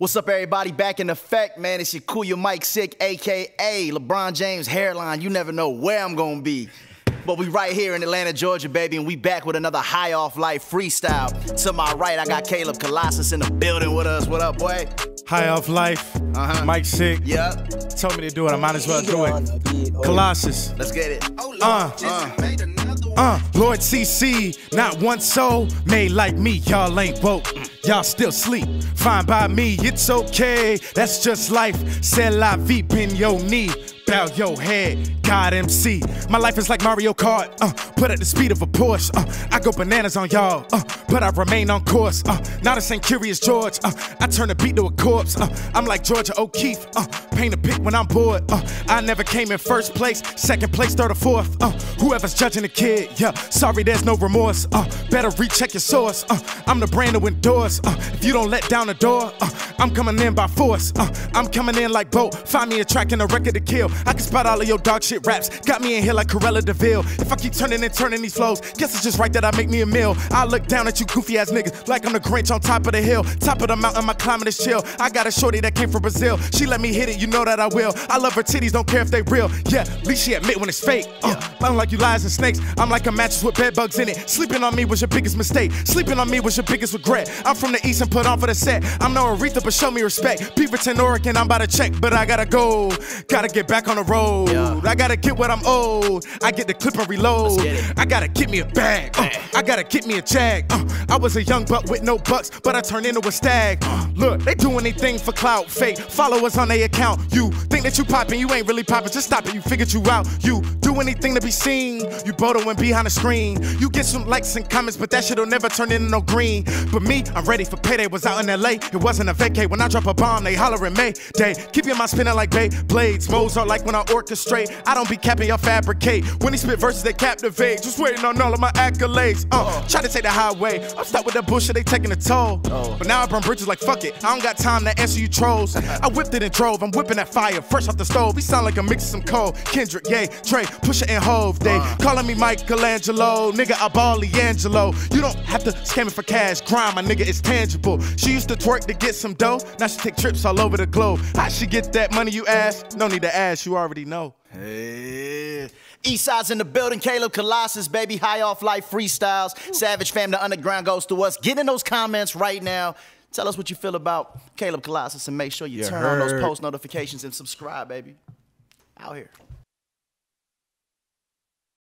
What's up, everybody? Back in effect, man. It's your cool, your Mike Sick, aka LeBron James hairline. You never know where I'm gonna be. But we right here in Atlanta, Georgia, baby, and we back with another high off life freestyle. To my right, I got Caleb Colossus in the building with us. What up, boy? High off life. Uh-huh. Mike Sick. Yup. Told me to do it. I might as well do it. Colossus. Let's get it. Uh. Uh, Uh, Lord CC, not one soul made like me. Y'all ain't woke. Y'all still sleep. Fine by me, it's okay. That's just life. C'est la vie, pin your knee. Bow your head, God MC. My life is like Mario Kart, uh, put at the speed of a Porsche. Uh, I go bananas on y'all, uh, but I remain on course. Uh, not a St. Curious George, uh, I turn a beat to a corpse. Uh, I'm like Georgia O'Keeffe, uh, paint a pic when I'm bored. Uh, I never came in first place, second place, third or fourth. Uh, whoever's judging the kid, yeah, sorry, there's no remorse. Uh, better recheck your source. Uh, I'm the brand to endorse. Uh, if you don't let down the door, uh, I'm coming in by force. Uh, I'm coming in like Bo. Find me a track and a record to kill. I can spot all of your dog shit raps. Got me in here like Cruella de Vil. If I keep turning and turning these flows, guess it's just right that I make me a meal. I look down at you goofy ass niggas like I'm the Grinch on top of the hill. Top of the mountain, my climate is chill. I got a shorty that came from Brazil. She let me hit it, you know that I will. I love her titties, don't care if they real. Yeah, at least she admit when it's fake. Uh, I'm like you lies and snakes. I'm like a mattress with bed bugs in it. Sleeping on me was your biggest mistake. Sleeping on me was your biggest regret. I'm from the east and put on for the set. I'm no Aretha, but show me respect. Beaverton, Oregon, I'm about to check, but I gotta go. Gotta get back on the road. Yeah. I gotta get what I'm owed. I get the clip and reload. I gotta get me a bag. Uh, I gotta get me a jag. Uh, I was a young buck with no bucks, but I turned into a stag. Uh, look, they do anything for clout. Fake followers on their account. You think that you popping, you ain't really popping. Just stop it, you figured you out. You do anything to be seen. You bodo and behind the screen. You get some likes and comments, but that shit'll never turn into no green. But me, I'm ready for payday. Was out in LA, it wasn't a vacay. When I drop a bomb, they hollering Mayday. Keep your mind spinning like Bay blades. Mozart like when I orchestrate. I don't be capping, y'all fabricate. When he spit verses, they captivate. Just waiting on all of my accolades. Uh, try to take the highway. I'm stuck with that bullshit, they taking a toll. But now I burn bridges like fuck it. I don't got time to answer you trolls. I whipped it and drove. I'm whipping that fire fresh off the stove. He sound like a mix of some cold. Kendrick, Ye, Trey, Pusha and Hove. They calling me Michelangelo, nigga. I ball Angelo. You don't have to scam me for cash. Grind, my nigga, it's tangible. She used to twerk to get some dough. Now she take trips all over the globe. How she get that money? You ask? No need to ask. You already know. Hey. East side's in the building. Caleb Colossus, baby. High off life freestyles. Savage fam, the underground goes to us. Get in those comments right now. Tell us what you feel about Caleb Colossus and make sure you You turn on those post notifications and subscribe, baby. Out here.